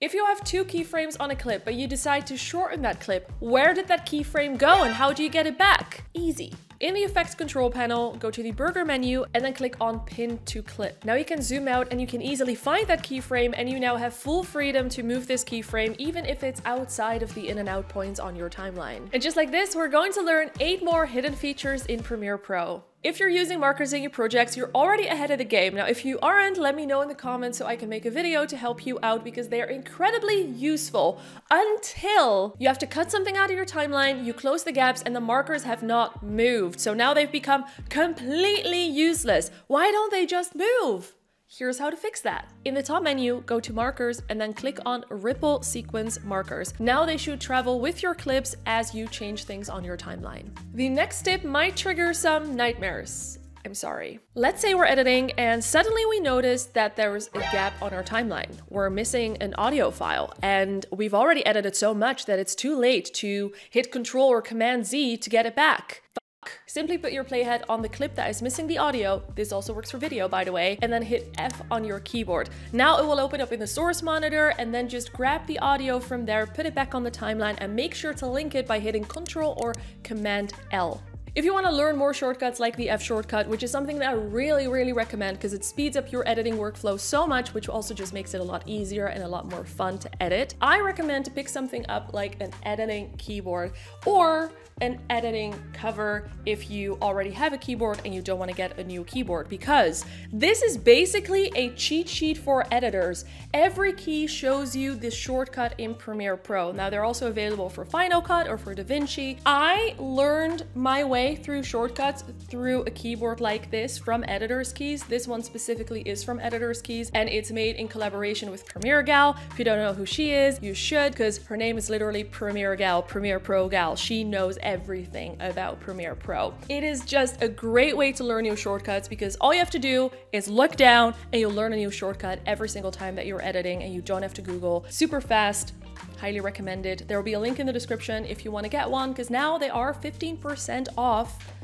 If you have two keyframes on a clip, but you decide to shorten that clip, where did that keyframe go and how do you get it back? Easy. In the effects control panel, go to the burger menu and then click on pin to clip. Now you can zoom out and you can easily find that keyframe and you now have full freedom to move this keyframe even if it's outside of the in and out points on your timeline. And just like this, we're going to learn eight more hidden features in Premiere Pro. If you're using markers in your projects, you're already ahead of the game. Now, if you aren't, let me know in the comments so I can make a video to help you out because they are incredibly useful until you have to cut something out of your timeline, you close the gaps and the markers have not moved. So now they've become completely useless. Why don't they just move? Here's how to fix that. In the top menu, go to markers and then click on ripple sequence markers. Now they should travel with your clips as you change things on your timeline. The next tip might trigger some nightmares. I'm sorry. Let's say we're editing and suddenly we notice that there is a gap on our timeline. We're missing an audio file and we've already edited so much that it's too late to hit Control or Command Z to get it back. Simply put your playhead on the clip that is missing the audio, this also works for video by the way, and then hit F on your keyboard. Now it will open up in the source monitor and then just grab the audio from there, put it back on the timeline and make sure to link it by hitting Ctrl or Command L. If you want to learn more shortcuts like the F shortcut, which is something that I really, really recommend because it speeds up your editing workflow so much, which also just makes it a lot easier and a lot more fun to edit, I recommend to pick something up like an editing keyboard or an editing cover if you already have a keyboard and you don't want to get a new keyboard because this is basically a cheat sheet for editors. Every key shows you this shortcut in Premiere Pro. Now they're also available for Final Cut or for DaVinci. I learned my way through shortcuts through a keyboard like this from Editor's Keys. This one specifically is from Editor's Keys and it's made in collaboration with Premiere Gal. If you don't know who she is, you should because her name is literally Premiere Gal, Premiere Pro Gal. She knows everything about Premiere Pro. It is just a great way to learn new shortcuts because all you have to do is look down and you'll learn a new shortcut every single time that you're editing and you don't have to Google. Super fast, highly recommended. There will be a link in the description if you want to get one because now they are 15% off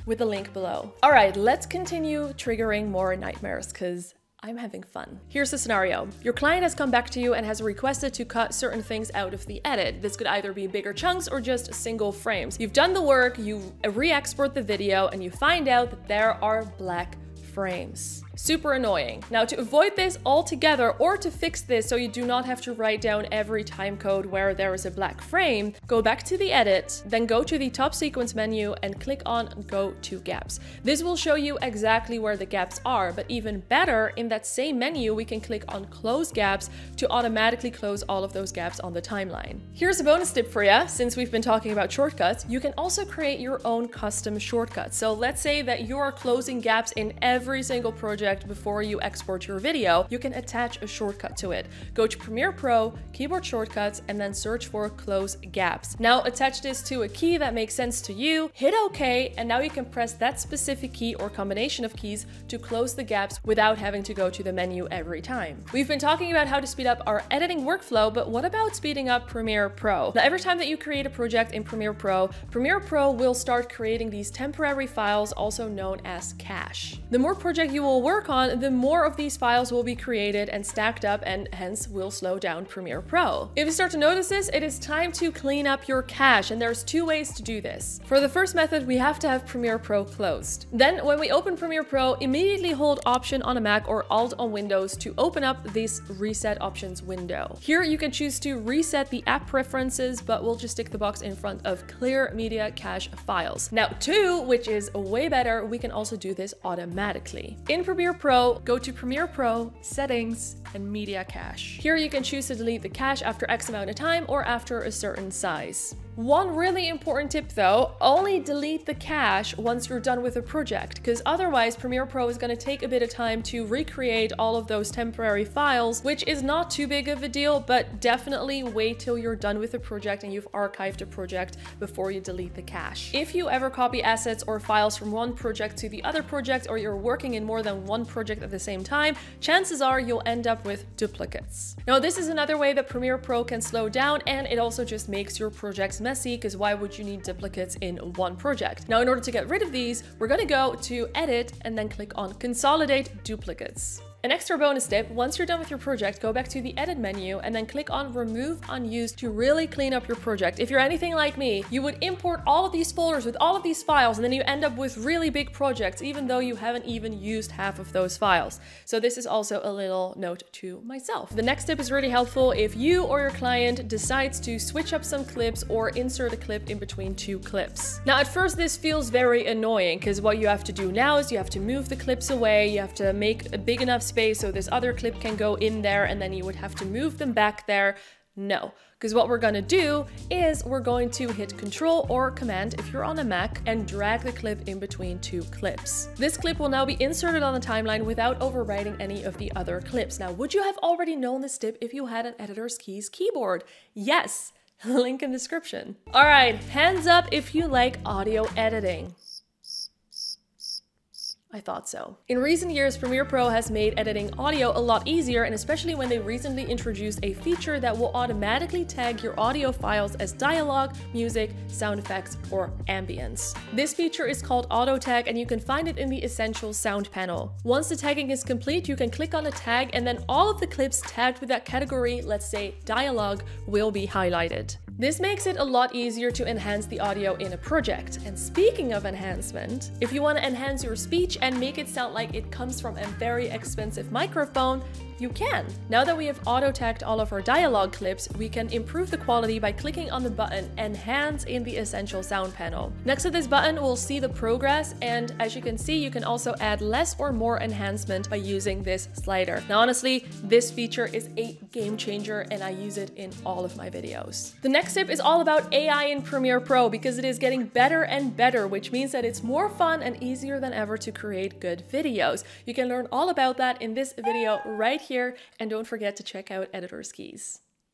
with the link below. All right, let's continue triggering more nightmares because I'm having fun. Here's the scenario. Your client has come back to you and has requested to cut certain things out of the edit. This could either be bigger chunks or just single frames. You've done the work, you re-export the video, and you find out that there are black frames. Super annoying. Now to avoid this altogether or to fix this so you do not have to write down every timecode where there is a black frame, go back to the edit, then go to the top sequence menu and click on go to gaps. This will show you exactly where the gaps are, but even better, in that same menu, we can click on close gaps to automatically close all of those gaps on the timeline. Here's a bonus tip for you, since we've been talking about shortcuts, you can also create your own custom shortcuts. So let's say that you are closing gaps in every single project project before you export your video, you can attach a shortcut to it. Go to Premiere Pro, keyboard shortcuts, and then search for close gaps. Now attach this to a key that makes sense to you, hit OK, and now you can press that specific key or combination of keys to close the gaps without having to go to the menu every time. We've been talking about how to speed up our editing workflow, but what about speeding up Premiere Pro? Now, every time that you create a project in Premiere Pro, Premiere Pro will start creating these temporary files, also known as cache. The more project you will work work on, the more of these files will be created and stacked up and hence will slow down Premiere Pro. If you start to notice this, it is time to clean up your cache and there's two ways to do this. For the first method, we have to have Premiere Pro closed. Then when we open Premiere Pro, immediately hold Option on a Mac or Alt on Windows to open up this Reset Options window. Here you can choose to reset the app preferences, but we'll just stick the box in front of Clear Media Cache Files. Now two, which is way better, we can also do this automatically. In Premiere Premiere Pro, go to Premiere Pro, Settings, and Media Cache. Here you can choose to delete the cache after X amount of time or after a certain size. One really important tip though, only delete the cache once you're done with a project, because otherwise Premiere Pro is going to take a bit of time to recreate all of those temporary files, which is not too big of a deal, but definitely wait till you're done with a project and you've archived a project before you delete the cache. If you ever copy assets or files from one project to the other project, or you're working in more than one project at the same time, chances are you'll end up with duplicates. Now, this is another way that Premiere Pro can slow down, and it also just makes your projects messy because why would you need duplicates in one project? Now, in order to get rid of these, we're going to go to edit and then click on consolidate duplicates. An extra bonus tip, once you're done with your project, go back to the edit menu and then click on remove unused to really clean up your project. If you're anything like me, you would import all of these folders with all of these files and then you end up with really big projects even though you haven't even used half of those files. So this is also a little note to myself. The next tip is really helpful if you or your client decides to switch up some clips or insert a clip in between two clips. Now at first this feels very annoying because what you have to do now is you have to move the clips away, you have to make a big enough space so this other clip can go in there and then you would have to move them back there. No, because what we're gonna do is we're going to hit Control or Command if you're on a Mac and drag the clip in between two clips. This clip will now be inserted on the timeline without overwriting any of the other clips. Now, would you have already known this tip if you had an Editor's Keys keyboard? Yes, link in description. All right, hands up if you like audio editing. I thought so. In recent years, Premiere Pro has made editing audio a lot easier, and especially when they recently introduced a feature that will automatically tag your audio files as dialogue, music, sound effects, or ambience. This feature is called Auto Tag, and you can find it in the Essential Sound panel. Once the tagging is complete, you can click on a tag, and then all of the clips tagged with that category, let's say dialogue, will be highlighted. This makes it a lot easier to enhance the audio in a project. And speaking of enhancement, if you want to enhance your speech and make it sound like it comes from a very expensive microphone, you can. Now that we have auto-tagged all of our dialogue clips, we can improve the quality by clicking on the button Enhance in the Essential Sound panel. Next to this button, we'll see the progress, and as you can see, you can also add less or more enhancement by using this slider. Now honestly, this feature is a game changer and I use it in all of my videos. The next tip is all about AI in Premiere Pro because it is getting better and better, which means that it's more fun and easier than ever to create good videos. You can learn all about that in this video right here, and don't forget to check out Editor's Keys.